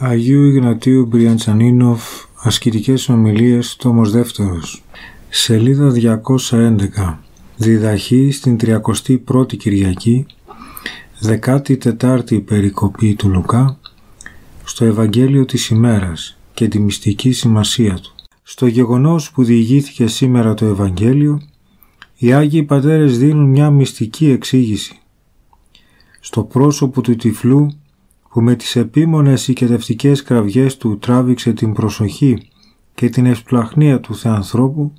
Αγίου Ιγνατίου Μπριαντσανίνοφ Ασκητικές ομιλίες τόμος δεύτερος Σελίδα 211 Διδαχή στην 31η Κυριακή 14η περικοπή του Λουκά στο Ευαγγέλιο της ημέρας και τη μυστική σημασία του. Στο γεγονός που διηγήθηκε σήμερα το Ευαγγέλιο οι Άγιοι Πατέρες δίνουν μια μυστική εξήγηση. Στο πρόσωπο του τυφλού που με τις επίμονες οικετευτικές κραυγές του τράβηξε την προσοχή και την ευσπλαχνία του Θεανθρώπου,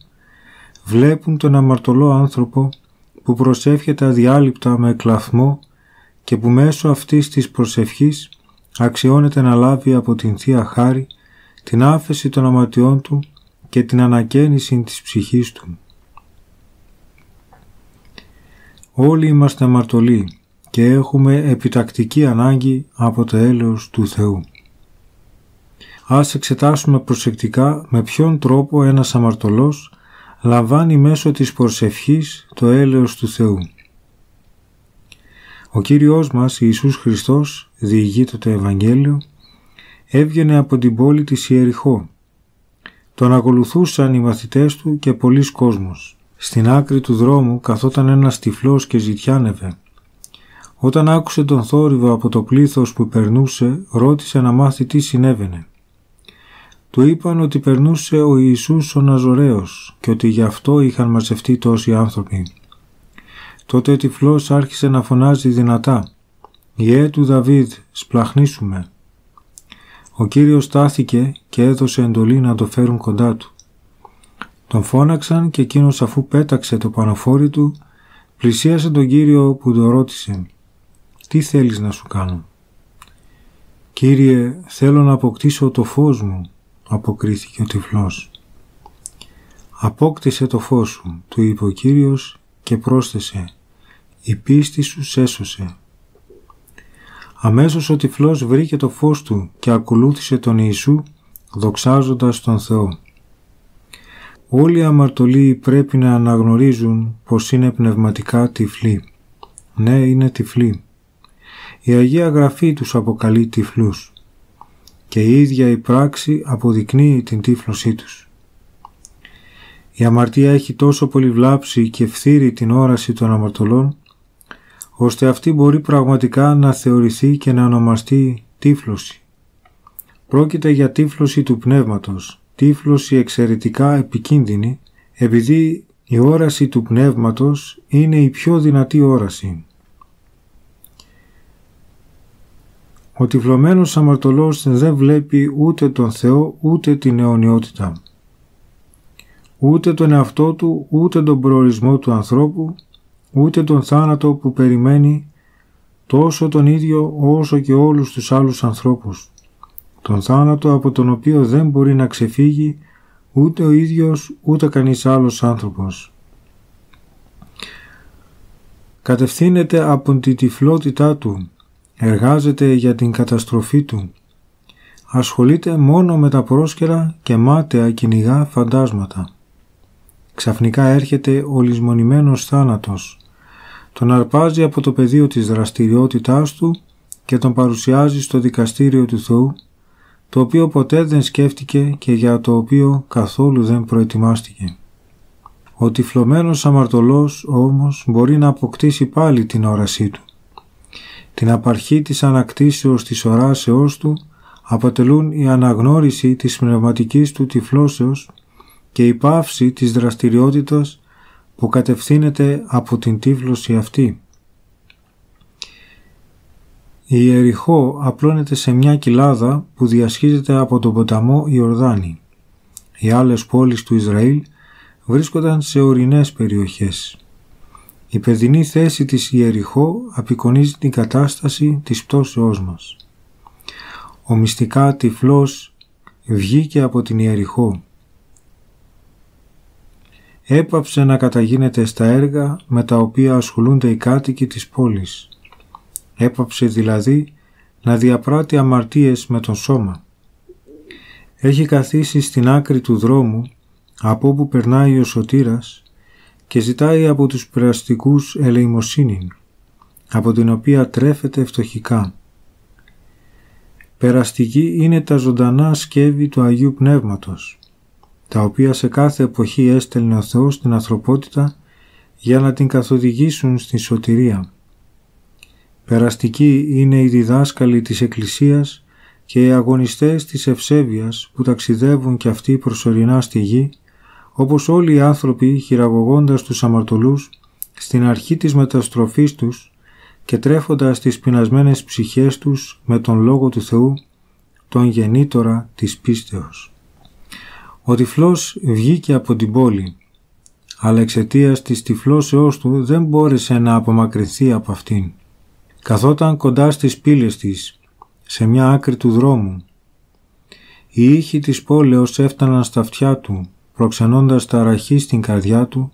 βλέπουν τον αμαρτωλό άνθρωπο που προσεύχεται αδιάλειπτα με κλαθμό και που μέσω αυτής της προσευχής αξιώνεται να λάβει από την Θεία Χάρη την άφεση των αμαρτιών του και την ανακαίνιση της ψυχής του. Όλοι είμαστε αμαρτωλοί και έχουμε επιτακτική ανάγκη από το έλεος του Θεού. Ας εξετάσουμε προσεκτικά με ποιον τρόπο ένας αμαρτωλός λαμβάνει μέσω της προσευχής το έλεος του Θεού. Ο Κύριος μας Ιησούς Χριστός διηγείται το Ευαγγέλιο έβγαινε από την πόλη της Ιεριχώ. Τον ακολουθούσαν οι μαθητές του και πολλοί κόσμος. Στην άκρη του δρόμου καθόταν ένας τυφλός και ζητιάνευε όταν άκουσε τον θόρυβο από το πλήθος που περνούσε, ρώτησε να μάθει τι συνέβαινε. Του είπαν ότι περνούσε ο Ιησούς ο Ναζωραίος και ότι γι' αυτό είχαν μαζευτεί τόσοι άνθρωποι. Τότε ο τυφλός άρχισε να φωνάζει δυνατά «Ιε του Δαβίδ, σπλαχνίσουμε». Ο Κύριος στάθηκε και έδωσε εντολή να το φέρουν κοντά του. Τον φώναξαν και εκείνος αφού πέταξε το πανοφόρι του, πλησίασε τον Κύριο που το ρώτησε τι θέλεις να σου κάνω; Κύριε, θέλω να αποκτήσω το φως μου, αποκρίθηκε ο τυφλός. Απόκτησε το φως σου, του είπε ο Κύριος και πρόσθεσε, η πίστη σου σέσωσε. Αμέσως ο τυφλός βρήκε το φως του και ακολούθησε τον Ιησού, δοξάζοντας τον Θεό. Όλοι οι αμαρτωλοί πρέπει να αναγνωρίζουν πως είναι πνευματικά τυφλοί. Ναι, είναι τυφλοί η Αγία Γραφή τους αποκαλεί τυφλούς και η ίδια η πράξη αποδεικνύει την τύφλωσή τους. Η αμαρτία έχει τόσο πολύ βλάψει και φθείρει την όραση των αμαρτωλών, ώστε αυτή μπορεί πραγματικά να θεωρηθεί και να ονομαστεί τύφλωση. Πρόκειται για τύφλωση του πνεύματος, τύφλωση εξαιρετικά επικίνδυνη, επειδή η όραση του πνεύματος είναι η πιο δυνατή όραση. Ο τυφλωμένος αμαρτωλός δεν βλέπει ούτε τον Θεό ούτε την αιωνιότητα. Ούτε τον εαυτό του, ούτε τον προορισμό του ανθρώπου, ούτε τον θάνατο που περιμένει τόσο τον ίδιο όσο και όλους τους άλλους ανθρώπους. Τον θάνατο από τον οποίο δεν μπορεί να ξεφύγει ούτε ο ίδιος ούτε κανείς άλλος άνθρωπος. Κατευθύνεται από την τυφλότητά του εργάζεται για την καταστροφή του. Ασχολείται μόνο με τα πρόσκαιρα και μάταια κυνηγά φαντάσματα. Ξαφνικά έρχεται ο λησμονημένος θάνατος. Τον αρπάζει από το πεδίο της δραστηριότητάς του και τον παρουσιάζει στο δικαστήριο του Θεού, το οποίο ποτέ δεν σκέφτηκε και για το οποίο καθόλου δεν προετοιμάστηκε. Ο τυφλωμένος αμαρτωλός όμως μπορεί να αποκτήσει πάλι την όρασή του. Την απαρχή της ανακτήσεως της οράσεώς του αποτελούν η αναγνώριση της πνευματικής του τυφλώσεως και η πάυση της δραστηριότητας που κατευθύνεται από την τύφλωση αυτή. Η Ιεριχώ απλώνεται σε μια κοιλάδα που διασχίζεται από τον ποταμό Ιορδάνη. Οι άλλες πόλεις του Ισραήλ βρίσκονταν σε ορεινές περιοχές. Η παιδινή θέση της Ιεριχώ απεικονίζει την κατάσταση της πτώσεώς μας. Ο μυστικά τυφλός βγήκε από την Ιεριχώ. Έπαψε να καταγίνεται στα έργα με τα οποία ασχολούνται οι κάτοικοι της πόλης. Έπαψε δηλαδή να διαπράττει αμαρτίες με τον σώμα. Έχει καθίσει στην άκρη του δρόμου από όπου περνάει ο σωτήρας και ζητάει από τους περαστικούς ελεημοσύνη, από την οποία τρέφεται φτωχικά. Περαστική είναι τα ζωντανά σκεύη του Αγίου Πνεύματος, τα οποία σε κάθε εποχή έστελνε ο Θεός στην ανθρωπότητα για να την καθοδηγήσουν στη σωτηρία. Περαστική είναι οι διδάσκαλοι της Εκκλησίας και οι αγωνιστές της ευσέβειας που ταξιδεύουν και αυτοί προσωρινά στη γη, όπως όλοι οι άνθρωποι χειραγωγώντας τους αμαρτωλούς στην αρχή της μεταστροφής τους και τρέφοντας τις πεινασμένες ψυχές τους με τον Λόγο του Θεού, τον γεννήτορα της πίστεως. Ο τυφλός βγήκε από την πόλη, αλλά εξαιτίας της τυφλώσεώς του δεν μπόρεσε να απομακρυνθεί από αυτήν. Καθόταν κοντά στις πύλες της, σε μια άκρη του δρόμου. Οι ήχοι της πόλεως έφταναν στα αυτιά του, προξενώντας ταραχή στην καρδιά του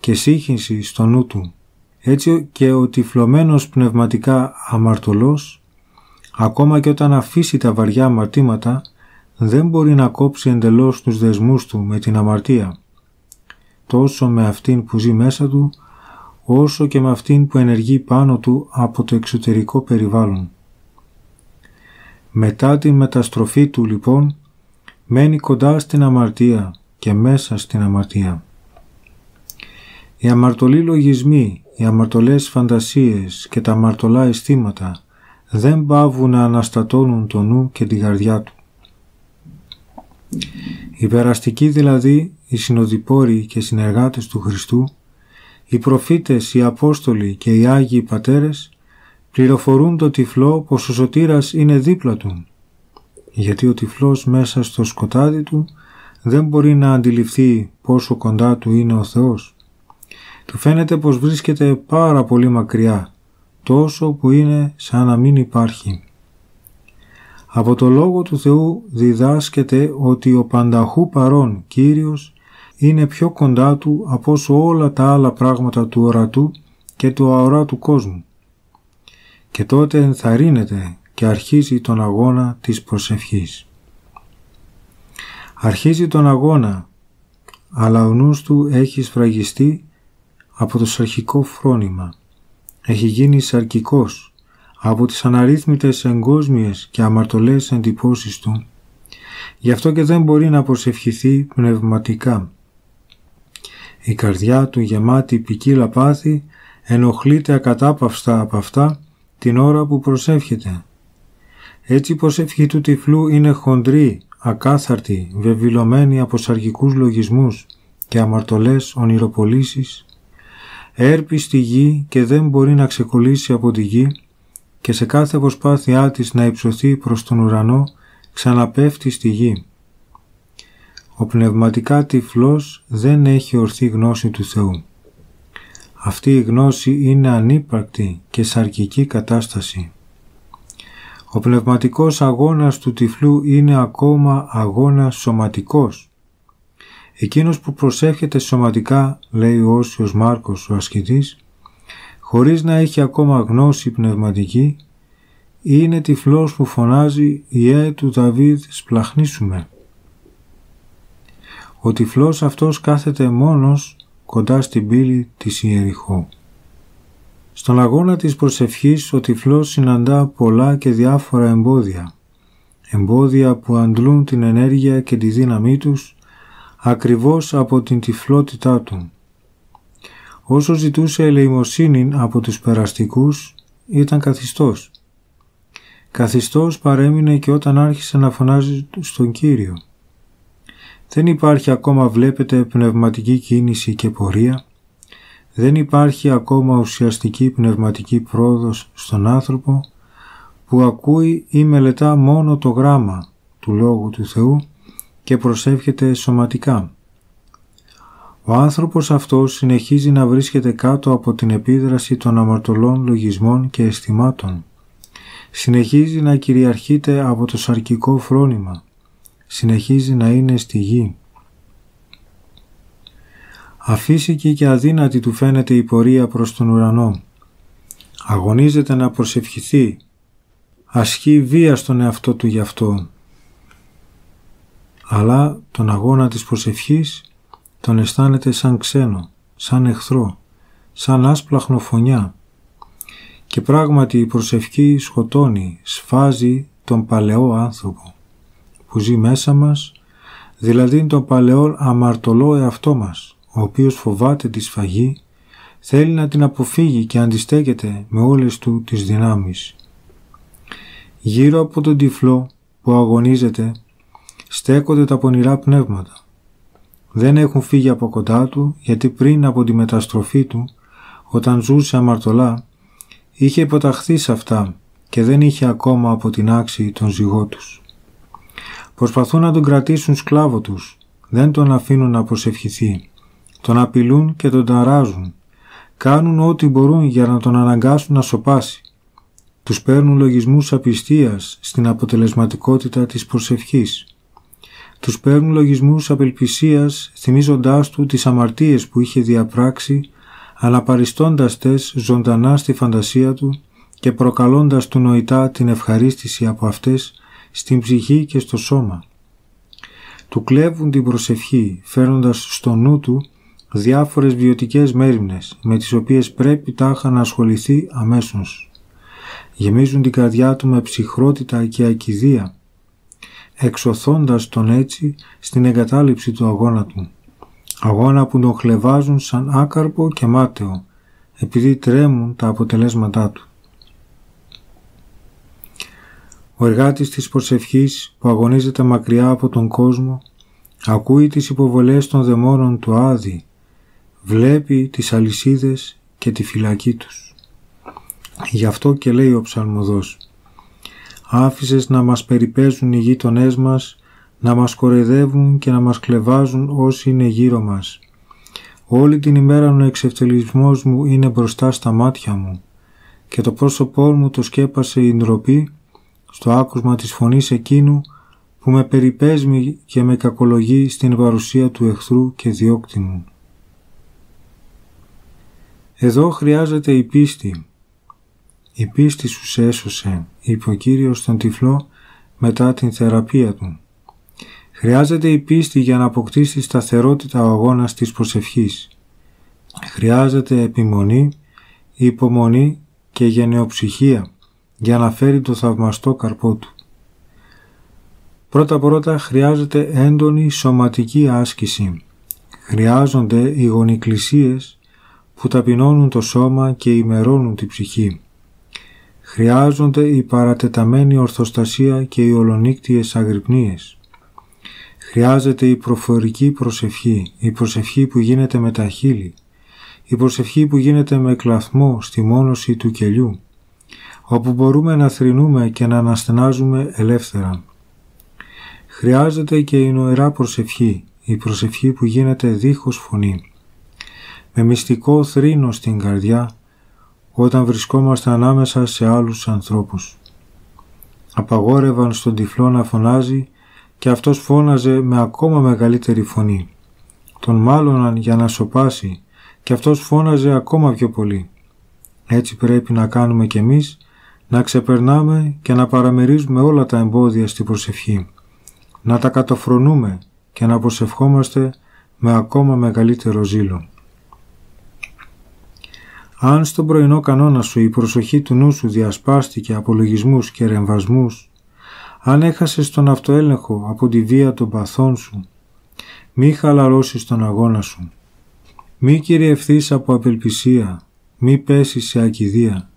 και σύγχυνση στο νου του. Έτσι και ο τυφλωμένος πνευματικά αμαρτωλός, ακόμα και όταν αφήσει τα βαριά αμαρτήματα, δεν μπορεί να κόψει εντελώς τους δεσμούς του με την αμαρτία, τόσο με αυτήν που ζει μέσα του, όσο και με αυτήν που ενεργεί πάνω του από το εξωτερικό περιβάλλον. Μετά την μεταστροφή του λοιπόν, μένει κοντά στην αμαρτία και μέσα στην αμαρτία. Οι αμαρτωλοί λογισμοί, οι αμαρτωλές φαντασίες και τα αμαρτωλά αισθήματα δεν πάβουν να αναστατώνουν το νου και την καρδιά του. Οι περαστικοί δηλαδή, οι συνοδοιπόροι και συνεργάτες του Χριστού, οι προφήτες, οι Απόστολοι και οι Άγιοι Πατέρες πληροφορούν το τυφλό πως ο σωτήρας είναι δίπλα του, γιατί ο τυφλός μέσα στο σκοτάδι του δεν μπορεί να αντιληφθεί πόσο κοντά του είναι ο Θεός. Του φαίνεται πως βρίσκεται πάρα πολύ μακριά, τόσο που είναι σαν να μην υπάρχει. Από το Λόγο του Θεού διδάσκεται ότι ο πανταχού παρών Κύριος είναι πιο κοντά του από όσο όλα τα άλλα πράγματα του ορατού και του αοράτου κόσμου. Και τότε ενθαρρύνεται και αρχίζει τον αγώνα της προσευχής. Αρχίζει τον αγώνα, αλλά ο νους του έχει σφραγιστεί από το σαρχικό φρόνημα. Έχει γίνει σαρκικός από τις αναρρύθμιτες εγκόσμιες και αμαρτωλές εντυπώσεις του. Γι' αυτό και δεν μπορεί να προσευχηθεί πνευματικά. Η καρδιά του γεμάτη ποικίλα πάθη ενοχλείται ακατάπαυστα από αυτά την ώρα που προσεύχεται. Έτσι η προσευχή του τυφλού είναι χοντρή, ακάθαρτη, βεβηλωμένη από σαργικούς λογισμούς και αμαρτωλές ονειροπολίσεις, έρπει στη γη και δεν μπορεί να ξεκολλήσει από τη γη και σε κάθε προσπάθειά της να υψωθεί προς τον ουρανό ξαναπέφτει στη γη. Ο πνευματικά τυφλός δεν έχει ορθή γνώση του Θεού. Αυτή η γνώση είναι ανύπαρκτη και σαρκική κατάσταση. Ο πνευματικός αγώνας του τυφλού είναι ακόμα αγώνας σωματικός. Εκείνος που προσεύχεται σωματικά, λέει ο Όσιος Μάρκος ο ασκητής, χωρίς να έχει ακόμα γνώση πνευματική, είναι τυφλός που φωνάζει «Ιε του Δαβίδ σπλαχνίσουμε». Ο τυφλός αυτός κάθεται μόνος κοντά στην πύλη της Ιεριχώ. Στον αγώνα της προσευχής ο τυφλός συναντά πολλά και διάφορα εμπόδια. Εμπόδια που αντλούν την ενέργεια και τη δύναμή τους ακριβώς από την τυφλότητά του. Όσο ζητούσε ελεημοσύνη από τους περαστικούς ήταν καθιστός. Καθιστός παρέμεινε και όταν άρχισε να φωνάζει στον Κύριο. Δεν υπάρχει ακόμα βλέπετε πνευματική κίνηση και πορεία. Δεν υπάρχει ακόμα ουσιαστική πνευματική πρόοδος στον άνθρωπο που ακούει ή μελετά μόνο το γράμμα του Λόγου του Θεού και προσεύχεται σωματικά. Ο άνθρωπος αυτός συνεχίζει να βρίσκεται κάτω από την επίδραση των αμαρτωλών λογισμών και αισθημάτων. Συνεχίζει να κυριαρχείται από το σαρκικό φρόνημα. Συνεχίζει να είναι στη γη. Αφύσικη και αδύνατη του φαίνεται η πορεία προς τον ουρανό. Αγωνίζεται να προσευχηθεί. Ασκεί βία στον εαυτό του γι' αυτό. Αλλά τον αγώνα της προσευχής τον αισθάνεται σαν ξένο, σαν εχθρό, σαν άσπλαχνο φωνιά. Και πράγματι η προσευχή σκοτώνει, σφάζει τον παλαιό άνθρωπο που ζει μέσα μας, δηλαδή τον παλαιό αμαρτωλό εαυτό μας, ο οποίος φοβάται τη σφαγή, θέλει να την αποφύγει και αντιστέκεται με όλες του τις δυνάμεις. Γύρω από τον τυφλό που αγωνίζεται στέκονται τα πονηρά πνεύματα. Δεν έχουν φύγει από κοντά του γιατί πριν από τη μεταστροφή του, όταν ζούσε αμαρτωλά, είχε υποταχθεί σε αυτά και δεν είχε ακόμα από την άξη τον ζυγό τους. Προσπαθούν να τον κρατήσουν σκλάβο τους, δεν τον αφήνουν να προσευχηθεί, τον απειλούν και τον ταράζουν, κάνουν ό,τι μπορούν για να τον αναγκάσουν να σοπάσει. Τους παίρνουν λογισμούς απιστίας στην αποτελεσματικότητα της προσευχής. Τους παίρνουν λογισμούς απελπισίας θυμίζοντάς του τις αμαρτίες που είχε διαπράξει αναπαριστώντας τες ζωντανά στη φαντασία του και προκαλώντας του νοητά την ευχαρίστηση από αυτές στην ψυχή και στο σώμα. Του κλέβουν την προσευχή φέρνοντας στο νου του διάφορες βιωτικές μέρημνες με τις οποίες πρέπει τάχα να ασχοληθεί αμέσως. Γεμίζουν την καρδιά του με ψυχρότητα και ακιδεία, εξωθώντας τον έτσι στην εγκατάλειψη του αγώνα του. Αγώνα που τον χλεβάζουν σαν άκαρπο και μάταιο, επειδή τρέμουν τα αποτελέσματά του. Ο εργάτης της προσευχής που αγωνίζεται μακριά από τον κόσμο ακούει τις υποβολές των δαιμόνων του Άδη, βλέπει τις αλυσίδες και τη φυλακή τους. Γι' αυτό και λέει ο ψαλμοδός «Άφησες να μας περιπέζουν οι γείτονές μας, να μας κορεδεύουν και να μας κλεβάζουν όσοι είναι γύρω μας. Όλη την ημέρα ο εξευτελισμός μου είναι μπροστά στα μάτια μου και το πρόσωπό μου το σκέπασε η ντροπή στο άκουσμα της φωνής εκείνου που με περιπέσμει και με κακολογεί στην παρουσία του εχθρού και διώκτη μου. Εδώ χρειάζεται η πίστη. Η πίστη σου σε έσωσε, είπε ο Κύριος στον τυφλό μετά την θεραπεία του. Χρειάζεται η πίστη για να αποκτήσει σταθερότητα ο αγώνας της προσευχής. Χρειάζεται επιμονή, υπομονή και γενεοψυχία για να φέρει το θαυμαστό καρπό του. Πρώτα πρώτα χρειάζεται έντονη σωματική άσκηση. Χρειάζονται οι γονικλησίες που ταπεινώνουν το σώμα και ημερώνουν την ψυχή. Χρειάζονται η παρατεταμένη ορθοστασία και οι ολονύκτιες αγρυπνίες. Χρειάζεται η προφορική προσευχή, η προσευχή που γίνεται με τα χείλη, η προσευχή που γίνεται με κλαθμό στη μόνωση του κελιού, όπου μπορούμε να θρηνούμε και να αναστενάζουμε ελεύθερα. Χρειάζεται και η νοερά προσευχή, η προσευχή που γίνεται δίχως φωνή, με μυστικό θρήνο στην καρδιά όταν βρισκόμαστε ανάμεσα σε άλλους ανθρώπους. Απαγόρευαν στον τυφλό να φωνάζει και αυτός φώναζε με ακόμα μεγαλύτερη φωνή. Τον μάλωναν για να σοπάσει και αυτός φώναζε ακόμα πιο πολύ. Έτσι πρέπει να κάνουμε κι εμείς να ξεπερνάμε και να παραμερίζουμε όλα τα εμπόδια στη προσευχή, να τα καταφρονούμε και να προσευχόμαστε με ακόμα μεγαλύτερο ζήλο. Αν στον πρωινό κανόνα σου η προσοχή του νου σου διασπάστηκε από λογισμούς και ρεμβασμούς, αν έχασες τον αυτοέλεγχο από τη βία των παθών σου, μη χαλαρώσεις τον αγώνα σου. Μη κυριευθείς από απελπισία, μη πέσεις σε ακιδεία.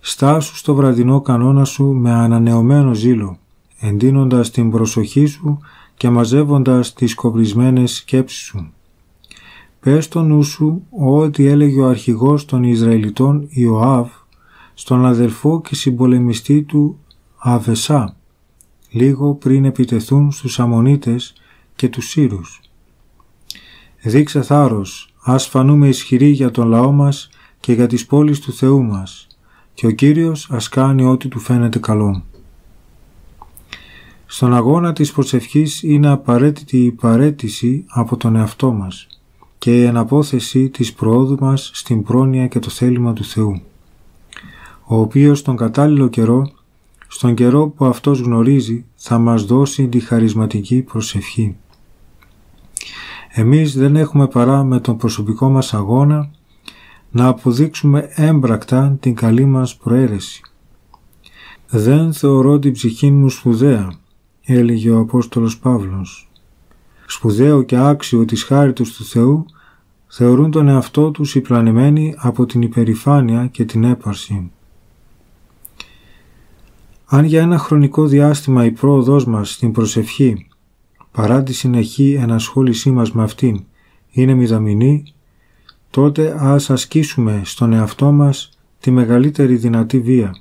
Στάσου στο βραδινό κανόνα σου με ανανεωμένο ζήλο, εντείνοντας την προσοχή σου και μαζεύοντας τις κομπρισμένες σκέψεις σου. Πες στο νου σου ό,τι έλεγε ο αρχηγός των Ισραηλιτών Ιωάβ στον αδελφό και συμπολεμιστή του Αβεσά, λίγο πριν επιτεθούν στους Αμονίτες και τους Σύρους. Δείξε θάρρος, ας φανούμε ισχυροί για τον λαό μας και για τις πόλεις του Θεού μας και ο Κύριος ας κάνει ό,τι του φαίνεται καλό. Στον αγώνα της προσευχής είναι απαραίτητη η παρέτηση από τον εαυτό μας και η αναπόθεση της προόδου μας στην πρόνοια και το θέλημα του Θεού, ο οποίος τον κατάλληλο καιρό, στον καιρό που Αυτός γνωρίζει, θα μας δώσει τη χαρισματική προσευχή. Εμείς δεν έχουμε παρά με τον προσωπικό μας αγώνα να αποδείξουμε έμπρακτα την καλή μας προαίρεση. «Δεν θεωρώ την ψυχή μου σπουδαία», έλεγε ο Απόστολος Παύλος. Σπουδαίο και άξιο της χάριτος του Θεού θεωρούν τον εαυτό τους υπλανημένοι από την υπερηφάνεια και την έπαρση. Αν για ένα χρονικό διάστημα η πρόοδός μας στην προσευχή παρά τη συνεχή ενασχόλησή μας με αυτήν είναι μηδαμινή, τότε ας ασκήσουμε στον εαυτό μας τη μεγαλύτερη δυνατή βία,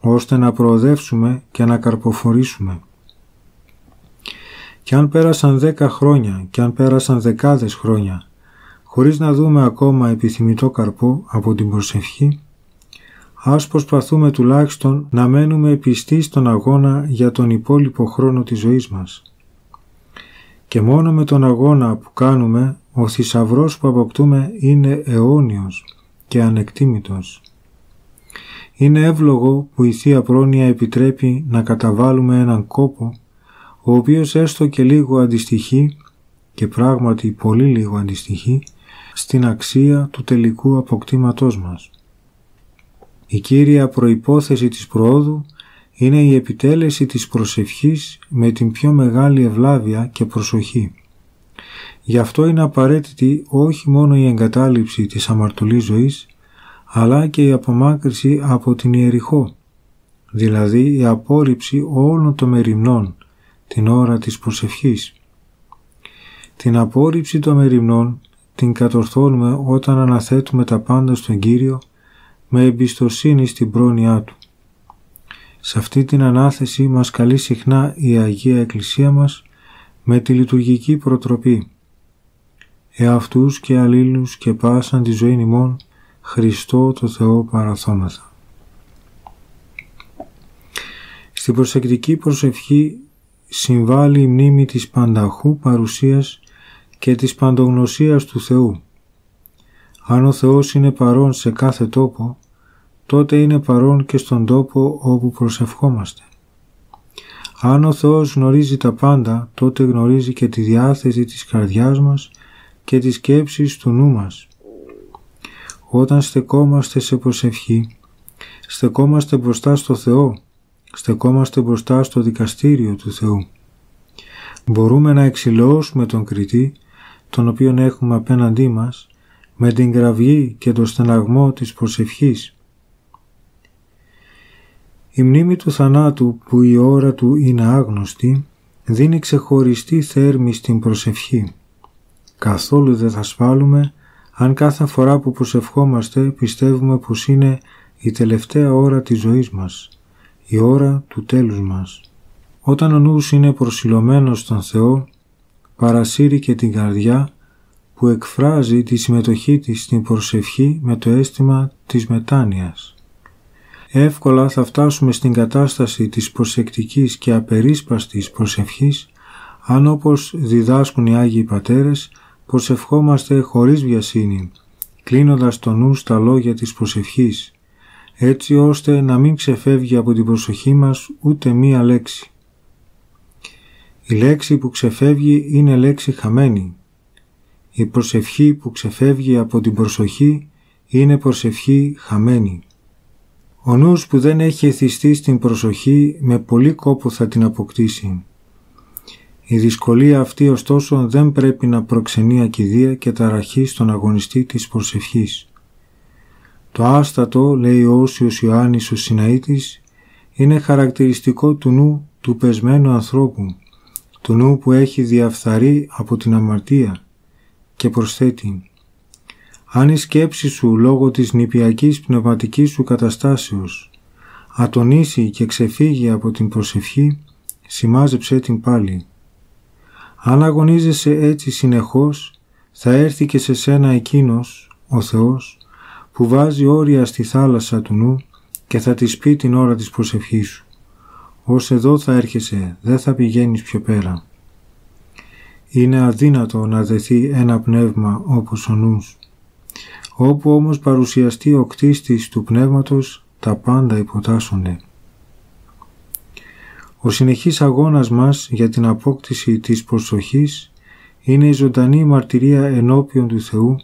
ώστε να προοδεύσουμε και να καρποφορήσουμε. Και αν πέρασαν δέκα χρόνια και αν πέρασαν δεκάδες χρόνια, χωρίς να δούμε ακόμα επιθυμητό καρπό από την προσευχή, ας προσπαθούμε τουλάχιστον να μένουμε πιστοί στον αγώνα για τον υπόλοιπο χρόνο της ζωής μας. Και μόνο με τον αγώνα που κάνουμε, ο θησαυρός που αποκτούμε είναι αιώνιος και ανεκτήμητος. Είναι εύλογο που η Θεία Πρόνοια επιτρέπει να καταβάλουμε έναν κόπο, ο οποίος έστω και λίγο αντιστοιχεί, και πράγματι πολύ λίγο αντιστοιχεί, στην αξία του τελικού αποκτήματός μας. Η κύρια προϋπόθεση της προόδου είναι η επιτέλεση της προσευχής με την πιο μεγάλη ευλάβεια και προσοχή. Γι' αυτό είναι απαραίτητη όχι μόνο η εγκατάλειψη της αμαρτωλής ζωής, αλλά και η απομάκρυση από την ιεριχώ, δηλαδή η απόρριψη όλων των μεριμνών την ώρα της προσευχής. Την απόρριψη των μεριμνών την κατορθώνουμε όταν αναθέτουμε τα πάντα στον Κύριο με εμπιστοσύνη στην πρόνοιά Του. Σε αυτή την ανάθεση μας καλεί συχνά η Αγία Εκκλησία μας με τη λειτουργική προτροπή. Εαυτούς και αλλήλους και πάσαν τη ζωή ημών Χριστό το Θεό παραθόμεθα. Στην προσεκτική προσευχή συμβάλλει η μνήμη της πανταχού παρουσίας και της παντογνωσίας του Θεού. Αν ο Θεός είναι παρόν σε κάθε τόπο, τότε είναι παρόν και στον τόπο όπου προσευχόμαστε. Αν ο Θεός γνωρίζει τα πάντα, τότε γνωρίζει και τη διάθεση της καρδιάς μας και τις σκέψεις του νου μας. Όταν στεκόμαστε σε προσευχή, στεκόμαστε μπροστά στο Θεό, στεκόμαστε μπροστά στο δικαστήριο του Θεού. Μπορούμε να εξηλώσουμε τον κριτή, τον οποίον έχουμε απέναντί μας, με την κραυγή και το στεναγμό της προσευχής. Η μνήμη του θανάτου που η ώρα του είναι άγνωστη δίνει ξεχωριστή θέρμη στην προσευχή. Καθόλου δεν θα σπάλουμε αν κάθε φορά που προσευχόμαστε πιστεύουμε πως είναι η τελευταία ώρα της ζωής μας, η ώρα του τέλους μας. Όταν ο νους είναι προσιλωμένος στον Θεό, παρασύρει και την καρδιά που εκφράζει τη συμμετοχή της στην προσευχή με το αίσθημα της μετάνοιας εύκολα θα φτάσουμε στην κατάσταση της προσεκτικής και απερίσπαστης προσευχής αν όπως διδάσκουν οι Άγιοι Πατέρες προσευχόμαστε χωρίς βιασύνη, κλείνοντας το νου στα λόγια της προσευχής, έτσι ώστε να μην ξεφεύγει από την προσοχή μας ούτε μία λέξη. Η λέξη που ξεφεύγει είναι λέξη χαμένη. Η προσευχή που ξεφεύγει από την προσοχή είναι προσευχή χαμένη. Ο νους που δεν έχει εθιστεί στην προσοχή με πολύ κόπο θα την αποκτήσει. Η δυσκολία αυτή ωστόσο δεν πρέπει να προξενεί ακιδεία και ταραχή στον αγωνιστή της προσευχής. Το άστατο, λέει ο Όσιος Ιωάννης ο Συναήτης, είναι χαρακτηριστικό του νου του πεσμένου ανθρώπου, του νου που έχει διαφθαρεί από την αμαρτία και προσθέτει αν η σκέψη σου λόγω της νηπιακής πνευματικής σου καταστάσεως ατονίσει και ξεφύγει από την προσευχή, σημάζεψέ την πάλι. Αν αγωνίζεσαι έτσι συνεχώς, θα έρθει και σε σένα εκείνος, ο Θεός, που βάζει όρια στη θάλασσα του νου και θα της πει την ώρα της προσευχής σου. Ως εδώ θα έρχεσαι, δεν θα πηγαίνεις πιο πέρα. Είναι αδύνατο να δεθεί ένα πνεύμα όπως ο νους. Όπου όμως παρουσιαστεί ο κτίστης του πνεύματος, τα πάντα υποτάσσονται. Ο συνεχής αγώνας μας για την απόκτηση της προσοχής είναι η ζωντανή μαρτυρία ενώπιον του Θεού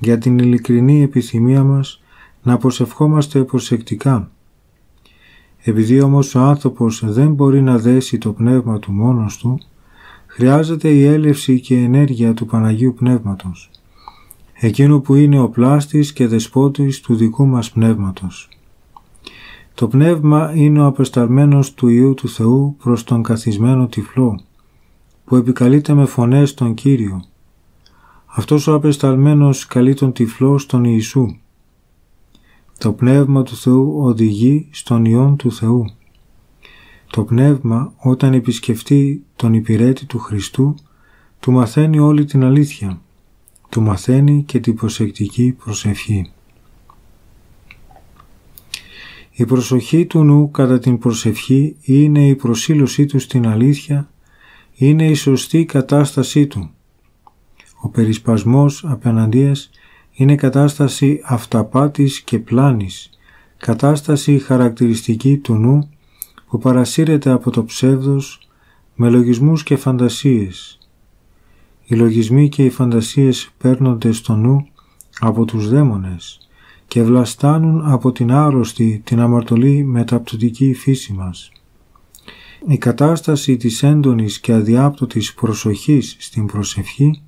για την ειλικρινή επιθυμία μας να προσευχόμαστε προσεκτικά. Επειδή όμως ο άνθρωπος δεν μπορεί να δέσει το πνεύμα του μόνος του, χρειάζεται η έλευση και η ενέργεια του Παναγίου Πνεύματος, εκείνο που είναι ο πλάστης και δεσπότης του δικού μας πνεύματος. Το πνεύμα είναι ο απεσταλμένος του Ιού του Θεού προς τον καθισμένο τυφλό, που επικαλείται με φωνές τον Κύριο. Αυτός ο απεσταλμένος καλεί τον τυφλό στον Ιησού. Το Πνεύμα του Θεού οδηγεί στον Υιόν του Θεού. Το Πνεύμα όταν επισκεφτεί τον υπηρέτη του Χριστού, του μαθαίνει όλη την αλήθεια. Του μαθαίνει και την προσεκτική προσευχή. Η προσοχή του νου κατά την προσευχή είναι η προσήλωσή του στην αλήθεια, είναι η σωστή κατάστασή του. Ο περισπασμός απέναντίας είναι κατάσταση αυταπάτης και πλάνης, κατάσταση χαρακτηριστική του νου που παρασύρεται από το ψεύδος με λογισμούς και φαντασίες. Οι λογισμοί και οι φαντασίες παίρνονται στο νου από τους δαίμονες και βλαστάνουν από την άρρωστη, την αμαρτωλή μεταπτωτική φύση μας. Η κατάσταση της έντονης και αδιάπτωτης προσοχής στην προσευχή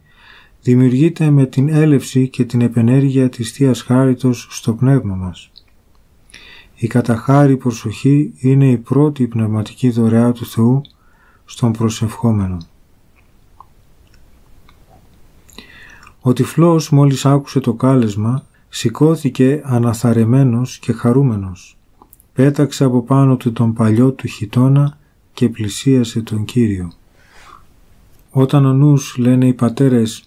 δημιουργείται με την έλευση και την επενέργεια της Θείας Χάριτος στο πνεύμα μας. Η καταχάρη προσοχή είναι η πρώτη πνευματική δωρεά του Θεού στον προσευχόμενο. Ο τυφλός μόλις άκουσε το κάλεσμα σηκώθηκε αναθαρεμένος και χαρούμενος. Πέταξε από πάνω του τον παλιό του χιτώνα και πλησίασε τον Κύριο. Όταν ο νους, λένε οι πατέρες,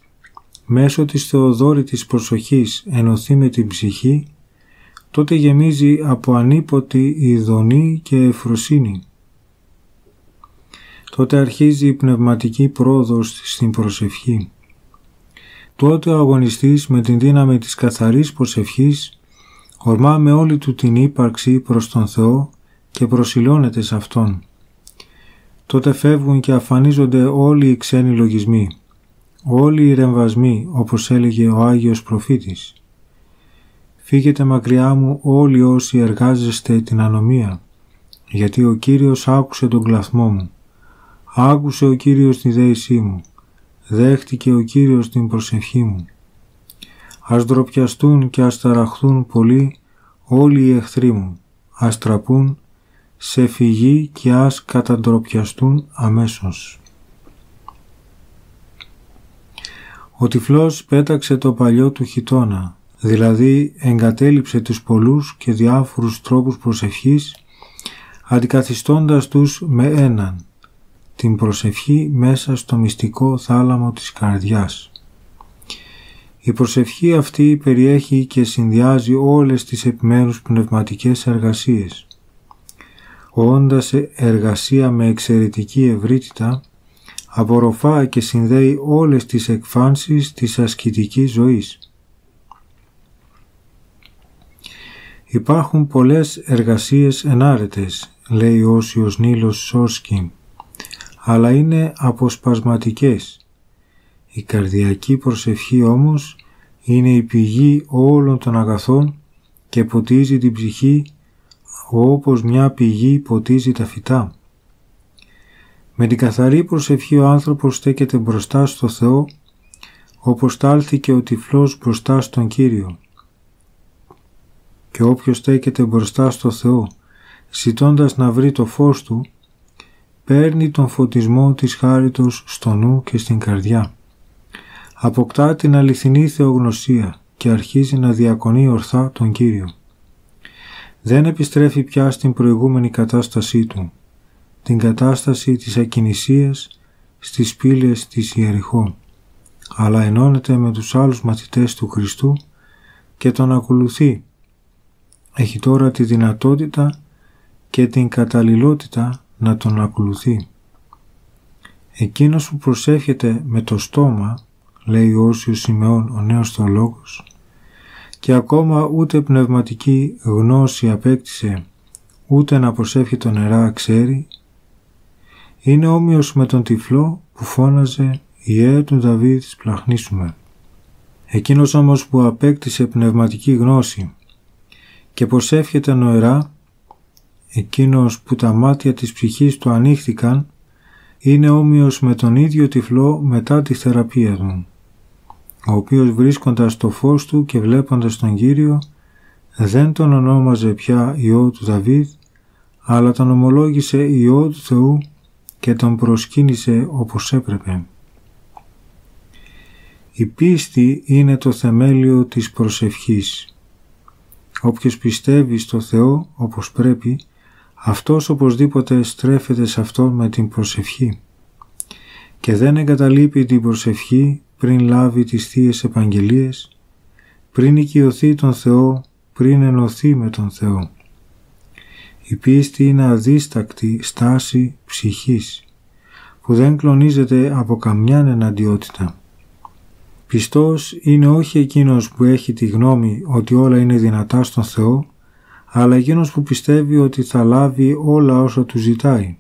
μέσω της θεοδόρητης προσοχής ενωθεί με την ψυχή, τότε γεμίζει από ανίποτη ειδονή και εφροσύνη. Τότε αρχίζει η πνευματική πρόοδος στην προσευχή. Τότε ο αγωνιστής με την δύναμη της καθαρής προσευχής ορμά με όλη του την ύπαρξη προς τον Θεό και προσιλώνεται σε Αυτόν. Τότε φεύγουν και αφανίζονται όλοι οι ξένοι λογισμοί, όλοι οι ρεμβασμοί όπως έλεγε ο Άγιος Προφήτης. Φύγετε μακριά μου όλοι όσοι εργάζεστε την ανομία, γιατί ο Κύριος άκουσε τον κλαθμό μου. Άκουσε ο Κύριος τη δέησή μου δέχτηκε ο Κύριος την προσευχή μου. Ας ντροπιαστούν και ας ταραχθούν πολύ όλοι οι εχθροί μου, ας τραπούν σε φυγή και ας καταντροπιαστούν αμέσως. Ο τυφλός πέταξε το παλιό του χιτώνα, δηλαδή εγκατέλειψε τους πολλούς και διάφορους τρόπους προσευχής, αντικαθιστώντας τους με έναν, την προσευχή μέσα στο μυστικό θάλαμο της καρδιάς. Η προσευχή αυτή περιέχει και συνδυάζει όλες τις επιμέρους πνευματικές εργασίες. Όντας εργασία με εξαιρετική ευρύτητα, απορροφά και συνδέει όλες τις εκφάνσεις της ασκητικής ζωής. Υπάρχουν πολλές εργασίες ενάρετες, λέει ο Όσιος Νίλος Σόρσκι, αλλά είναι αποσπασματικές. Η καρδιακή προσευχή όμως είναι η πηγή όλων των αγαθών και ποτίζει την ψυχή όπως μια πηγή ποτίζει τα φυτά. Με την καθαρή προσευχή ο άνθρωπος στέκεται μπροστά στο Θεό όπως στάλθηκε ο τυφλός μπροστά στον Κύριο. Και όποιος στέκεται μπροστά στο Θεό ζητώντας να βρει το φως Του παίρνει τον φωτισμό της χάριτος στο νου και στην καρδιά. Αποκτά την αληθινή θεογνωσία και αρχίζει να διακονεί ορθά τον Κύριο. Δεν επιστρέφει πια στην προηγούμενη κατάστασή του, την κατάσταση της ακινησίας στις πύλες της Ιεριχώ, αλλά ενώνεται με τους άλλους μαθητές του Χριστού και τον ακολουθεί. Έχει τώρα τη δυνατότητα και την καταλληλότητα να τον ακολουθεί. Εκείνος που προσεύχεται με το στόμα, λέει ο Όσιος Σιμεών ο νέος θεολόγος, και ακόμα ούτε πνευματική γνώση απέκτησε, ούτε να προσεύχει νερά ξέρει, είναι όμοιος με τον τυφλό που φώναζε «Ιε του Δαβίδ πλαχνίσουμε». Εκείνος όμως που απέκτησε πνευματική γνώση και προσεύχεται νοερά εκείνος που τα μάτια της ψυχής του ανοίχθηκαν, είναι όμοιος με τον ίδιο τυφλό μετά τη θεραπεία του, ο οποίος βρίσκοντας το φως του και βλέποντας τον Κύριο, δεν τον ονόμαζε πια Υιό του Δαβίδ, αλλά τον ομολόγησε Υιό του Θεού και τον προσκύνησε όπως έπρεπε. Η πίστη είναι το θεμέλιο της προσευχής. Όποιος πιστεύει στο Θεό όπως πρέπει, αυτός οπωσδήποτε στρέφεται σε Αυτόν με την προσευχή και δεν εγκαταλείπει την προσευχή πριν λάβει τις Θείες Επαγγελίες, πριν οικειωθεί τον Θεό, πριν ενωθεί με τον Θεό. Η πίστη είναι αδίστακτη στάση ψυχής, που δεν κλονίζεται από καμιά εναντιότητα. Πιστός είναι όχι εκείνος που έχει τη γνώμη ότι όλα είναι δυνατά στον Θεό, αλλά εκείνος που πιστεύει ότι θα λάβει όλα όσα του ζητάει.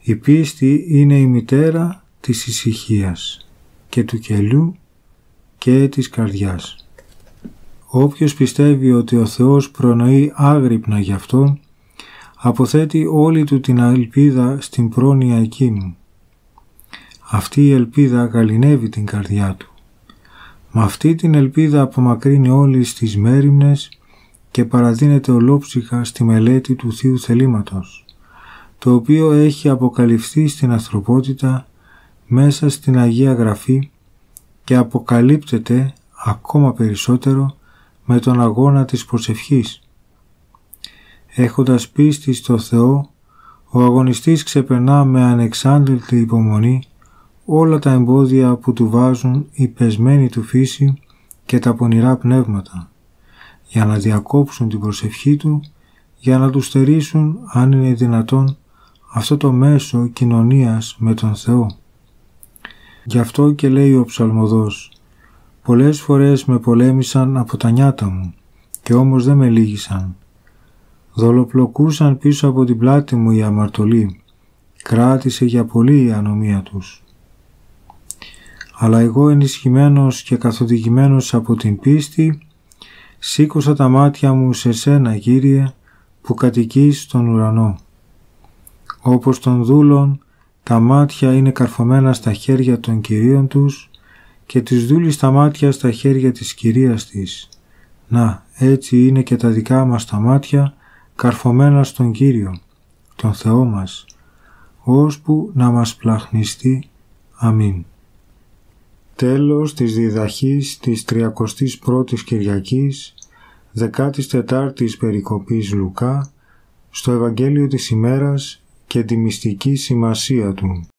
Η πίστη είναι η μητέρα της ησυχίας και του κελού και της καρδιάς. Όποιος πιστεύει ότι ο Θεός προνοεί άγρυπνα γι' αυτόν, αποθέτει όλη του την ελπίδα στην πρόνοια εκείνου. Αυτή η ελπίδα γαλινεύει την καρδιά του. Με αυτή την ελπίδα απομακρύνει όλες τις μέρημνες και παραδίνεται ολόψυχα στη μελέτη του Θείου Θελήματος, το οποίο έχει αποκαλυφθεί στην ανθρωπότητα μέσα στην Αγία Γραφή και αποκαλύπτεται ακόμα περισσότερο με τον αγώνα της προσευχής. Έχοντας πίστη στο Θεό, ο αγωνιστής ξεπερνά με ανεξάντλητη υπομονή όλα τα εμπόδια που του βάζουν η πεσμένη του φύση και τα πονηρά πνεύματα, για να διακόψουν την προσευχή του, για να τους στερήσουν, αν είναι δυνατόν, αυτό το μέσο κοινωνίας με τον Θεό. Γι' αυτό και λέει ο ψαλμοδός «Πολλές φορές με πολέμησαν από τα νιάτα μου και όμως δεν με λύγησαν. Δολοπλοκούσαν πίσω από την πλάτη μου η αμαρτωλή. Κράτησε για πολύ η ανομία τους. Αλλά εγώ ενισχυμένος και καθοδηγημένος από την πίστη σήκωσα τα μάτια μου σε σένα Κύριε που κατοικείς στον ουρανό. Όπως των δούλων τα μάτια είναι καρφωμένα στα χέρια των κυρίων τους και τις δούλεις τα μάτια στα χέρια της κυρίας της. Να, έτσι είναι και τα δικά μας τα μάτια καρφωμένα στον Κύριο, τον Θεό μας, ώσπου να μας πλαχνιστεί. Αμήν. Τέλος της διδαχής της 31ης Κυριακής, 14ης Περικοπής Λουκά, στο Ευαγγέλιο της ημέρας και τη μυστική σημασία του.